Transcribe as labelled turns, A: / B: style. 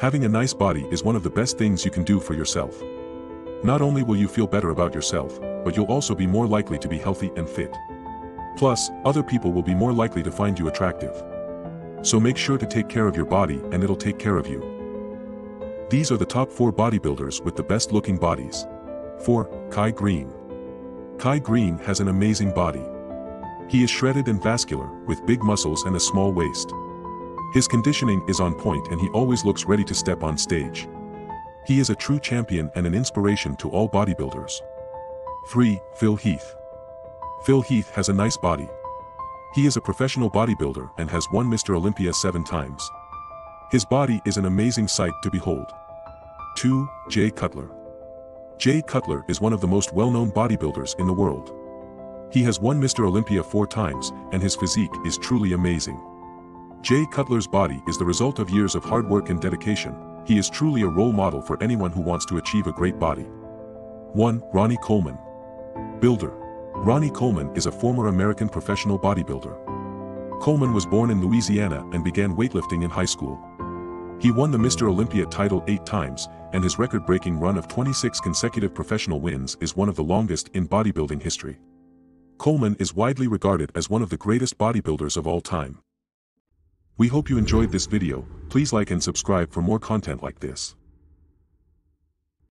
A: Having a nice body is one of the best things you can do for yourself. Not only will you feel better about yourself, but you'll also be more likely to be healthy and fit. Plus, other people will be more likely to find you attractive. So make sure to take care of your body and it'll take care of you. These are the top 4 bodybuilders with the best looking bodies. 4. Kai Greene. Kai Greene has an amazing body. He is shredded and vascular, with big muscles and a small waist. His conditioning is on point and he always looks ready to step on stage. He is a true champion and an inspiration to all bodybuilders. 3. Phil Heath. Phil Heath has a nice body. He is a professional bodybuilder and has won Mr. Olympia seven times. His body is an amazing sight to behold. 2. Jay Cutler. Jay Cutler is one of the most well-known bodybuilders in the world. He has won Mr. Olympia four times, and his physique is truly amazing. Jay Cutler's body is the result of years of hard work and dedication, he is truly a role model for anyone who wants to achieve a great body. 1. Ronnie Coleman. Builder. Ronnie Coleman is a former American professional bodybuilder. Coleman was born in Louisiana and began weightlifting in high school. He won the Mr. Olympia title eight times, and his record-breaking run of 26 consecutive professional wins is one of the longest in bodybuilding history. Coleman is widely regarded as one of the greatest bodybuilders of all time. We hope you enjoyed this video, please like and subscribe for more content like this.